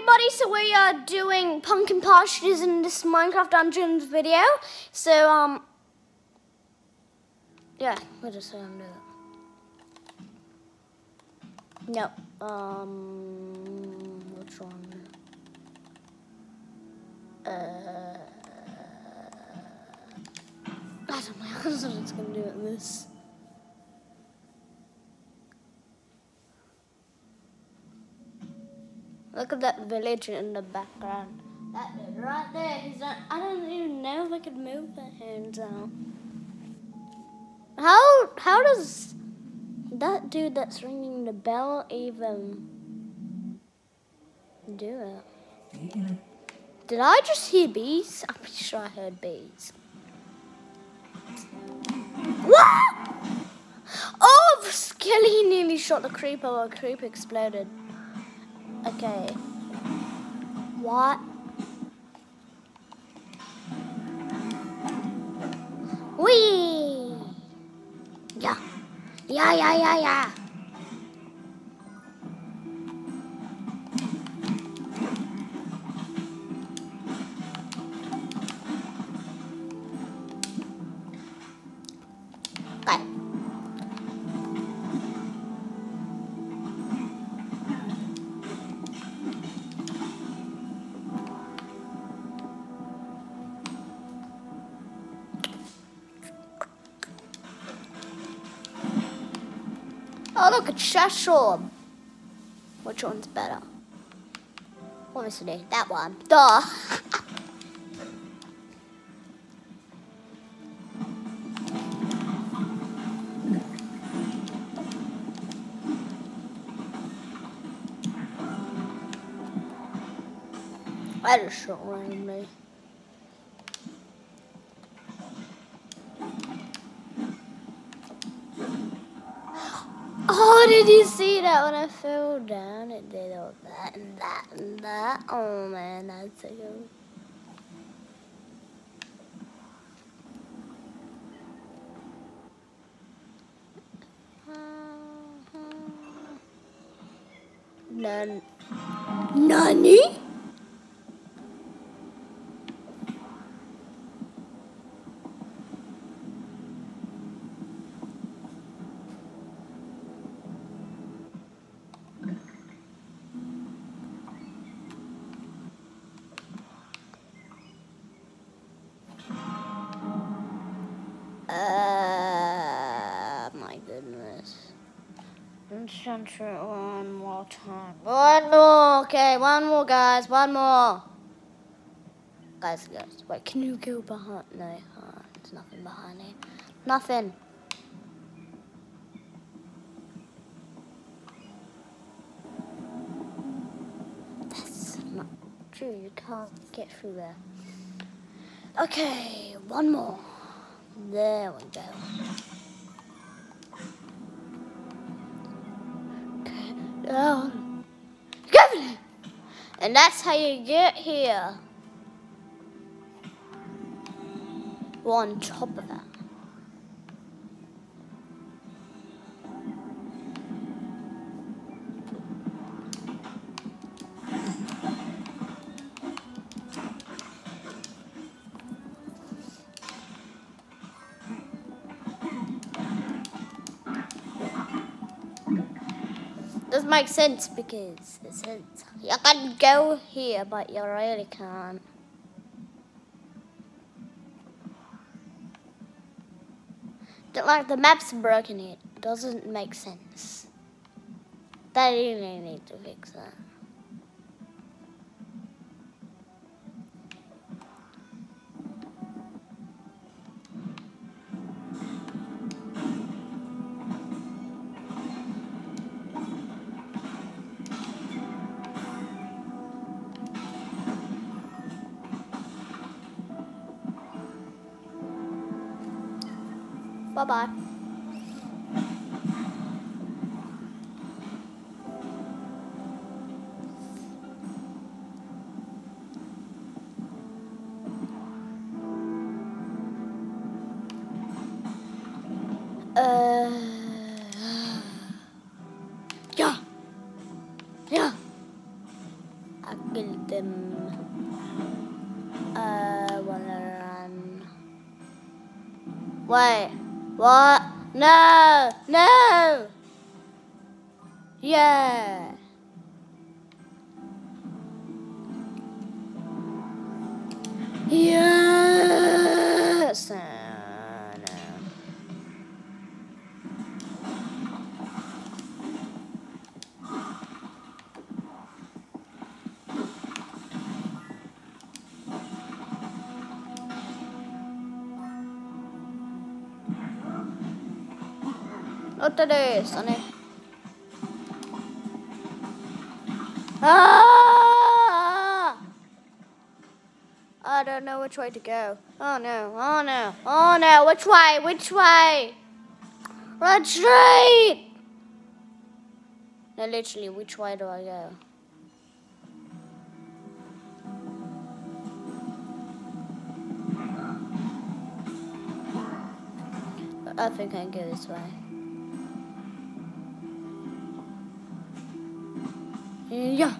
everybody, so we are doing pumpkin pastures in this Minecraft Dungeons video. So, um, yeah, we'll just um, do it. No, um, which one? Uh, I don't know, I was just gonna do it this. Look at that village in the background. That dude right there. He's not. I don't even know if I could move the hands out. How how does that dude that's ringing the bell even do it? Did I just hear bees? I'm pretty sure I heard bees. What? Oh, Skelly nearly shot the creeper while the creeper exploded. Okay. What? Wee! Yeah. Yeah, yeah, yeah, yeah. Cheshire. Which one's better? Obviously, that one. Duh. I just shot randomly. Oh, did you see that when I fell down? It did all that and that and that. Oh man, that's so good. Nan. Nani? Center one more time. One more, okay, one more, guys, one more. Guys, guys, wait, can you go behind? No, uh, there's nothing behind it. Nothing. That's not true, you can't get through there. Okay, one more. There we go. Oh. down. Governor! And that's how you get here. On top of that. Makes sense because it says you can go here, but you really can't. Don't Like the map's broken, it doesn't make sense. They really need to fix that. Bye bye. What? No, no! Yeah. Yes. Ah! I don't know which way to go. Oh no, oh no, oh no, which way, which way? Retreat! No, literally, which way do I go? I think I can go this way. Yeah.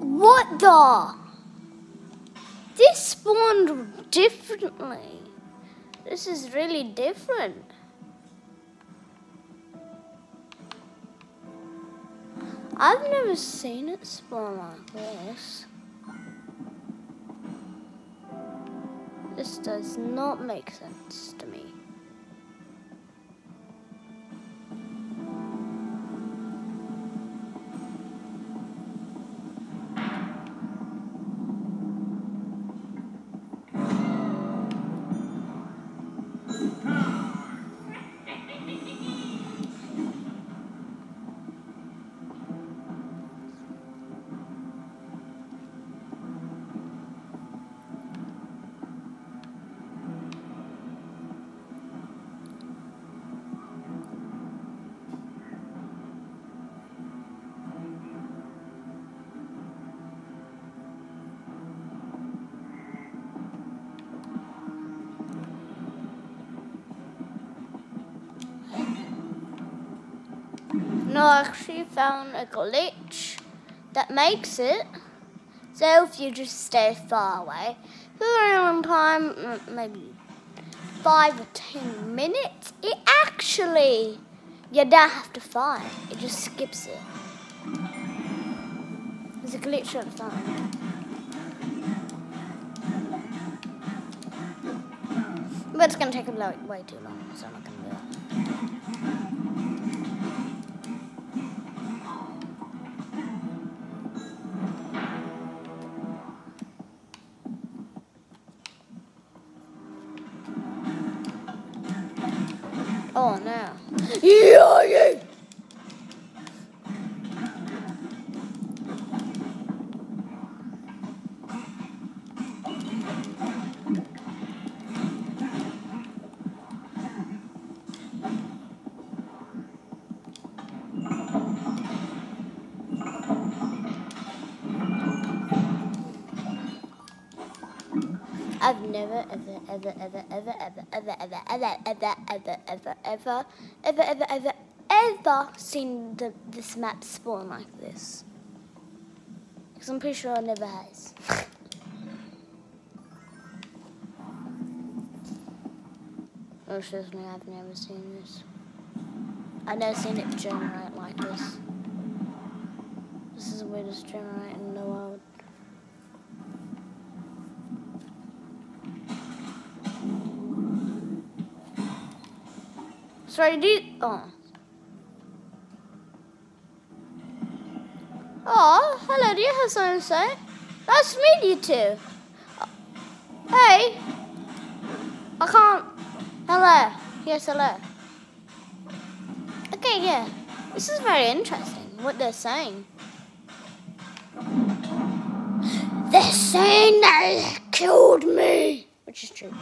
What the? This spawned differently. This is really different. I've never seen it spawn like this. Does not make sense to me. No, I actually found a glitch that makes it so if you just stay far away for a long time, maybe five or ten minutes, it actually you don't have to fight. It just skips it. There's a glitch at the time. But it's gonna take a way too long, so I'm not gonna do it. I've never ever ever ever ever ever ever ever ever ever ever ever ever ever ever ever ever seen the this map spawn like this. Because I'm pretty sure it never has. Oh, excuse me, I've never seen this. I've never seen it generate like this. This is the weirdest generate world. Do you, oh. Oh, hello, do you have something to say? Nice to meet you two. Uh, Hey. I can't. Hello. Yes, hello. Okay, yeah. This is very interesting, what they're saying. They're saying they killed me. Which is true.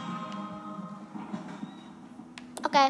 Okay.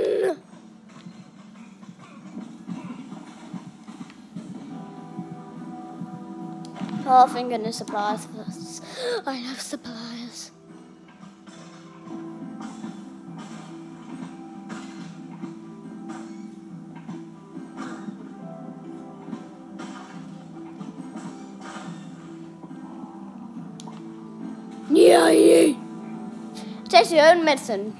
Oh, thank goodness, supplies. I love supplies. Yeah, yeah. Taste your own medicine.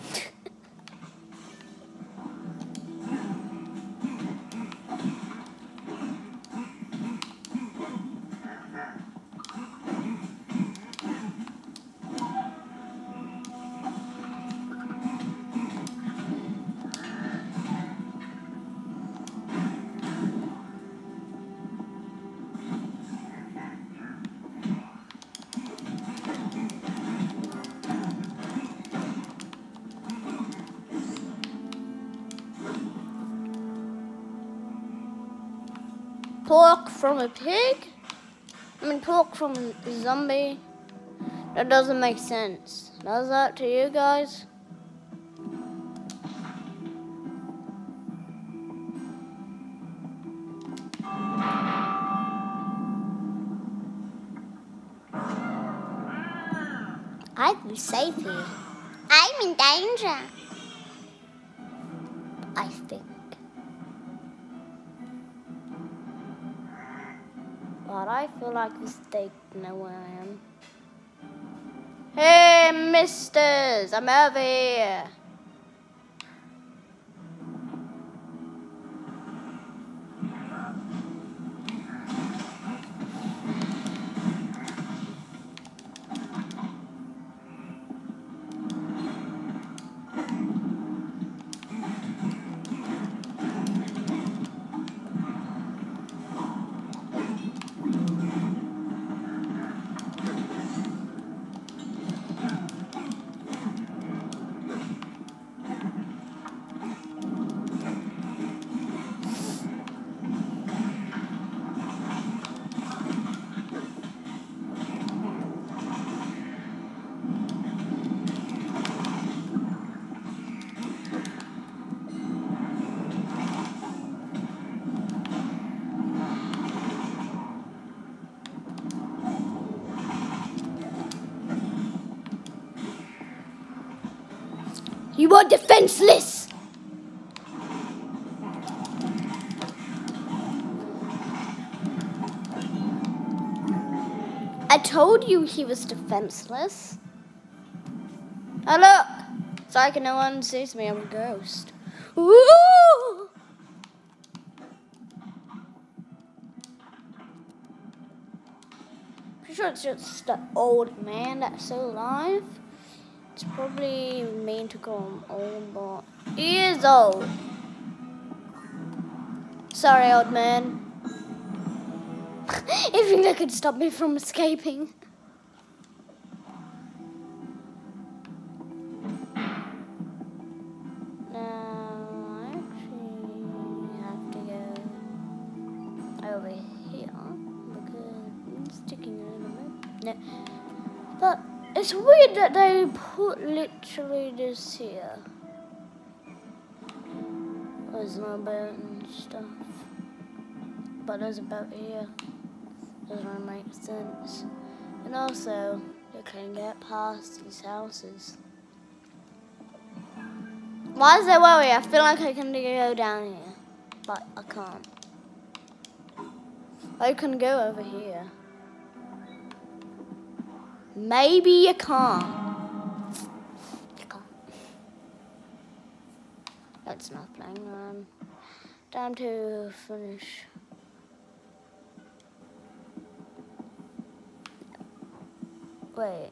Pork from a pig? I mean, pork from a zombie? That doesn't make sense. Does that to you guys? Be safe here. I'm in danger. I feel like this they know where I am. Hey, misters! I'm over here. Are defenseless! I told you he was defenseless. Oh look! It's like no one sees me, I'm a ghost. Ooh! Pretty sure it's just the old man that's still alive. It's probably mean to call him old, but he is old. Sorry, old man. Anything that could stop me from escaping. But it's weird that they put literally this here. There's no boat and stuff. But there's a boat here. Doesn't make sense. And also, you can get past these houses. Why is there worry? I feel like I can go down here. But I can't. I can go over here. Maybe you can't. You can't. That's not playing. Time to finish. Wait.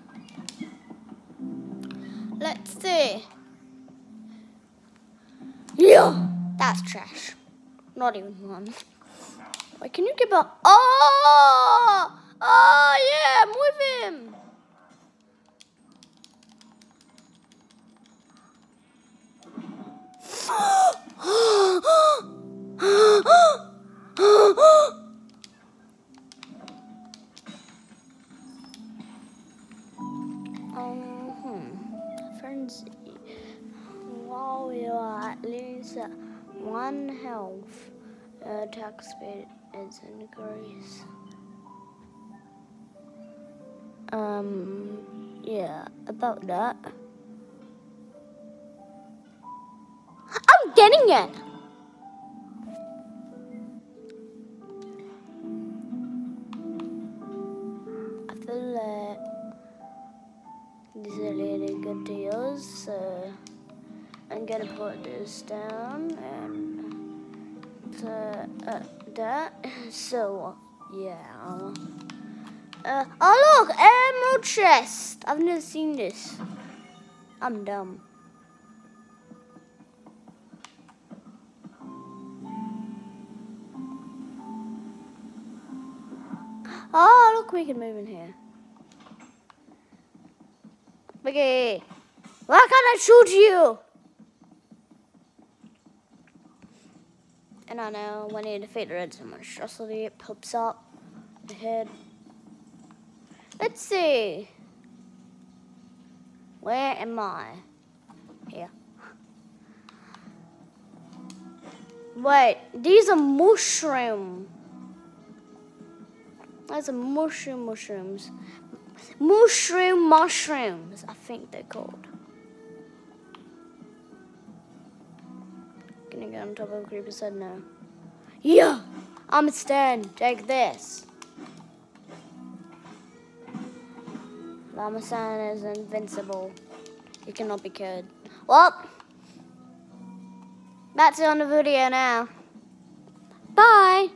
Not even one. Wait, can you give a? Oh, oh yeah, I'm with him. Um, hmm. Frenzy. While you are at least one health, attack speed is increased. Um, yeah, about that. I'm getting it! I feel like these are really good deals, so I'm gonna put this down and uh, uh, that. So, yeah. Uh, oh look, emerald chest. I've never seen this. I'm dumb. Oh, look, we can move in here. Okay. Why can't I shoot you? I know when you defeat red monstrosity, it pops up the head. Let's see. Where am I? Here. Wait, these are mushroom. Those are mushroom mushrooms. Mushroom mushrooms, I think they're called. Get on top of a creeper's head now? Yeah! I'm a stand. Take this. Llama San is invincible. He cannot be killed. Well, that's it on the video now. Bye!